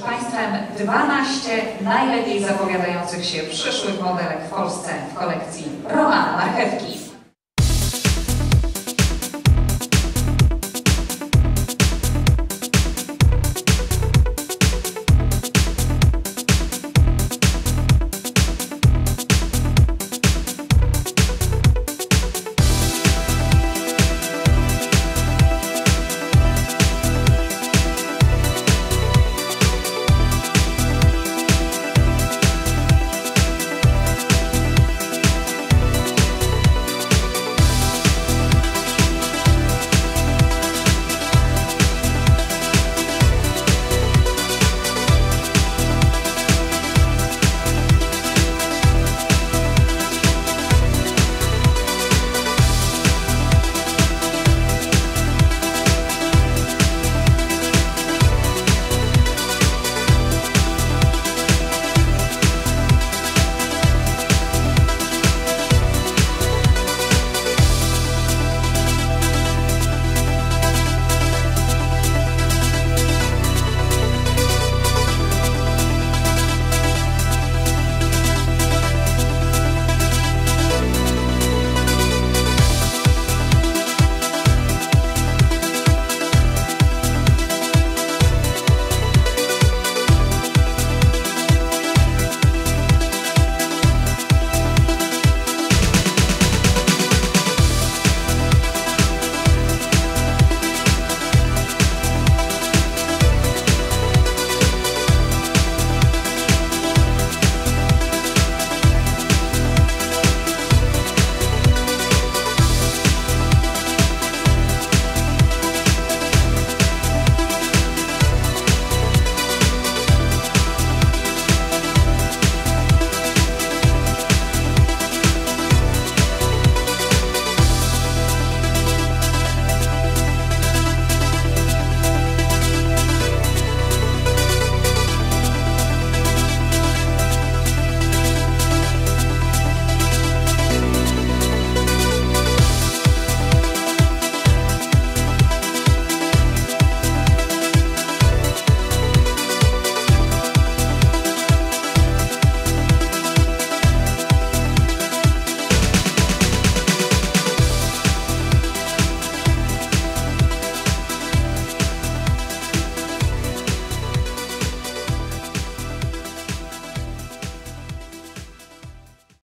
przed Państwem 12 najlepiej zapowiadających się przyszłych modelek w Polsce w kolekcji Romana Marchewki.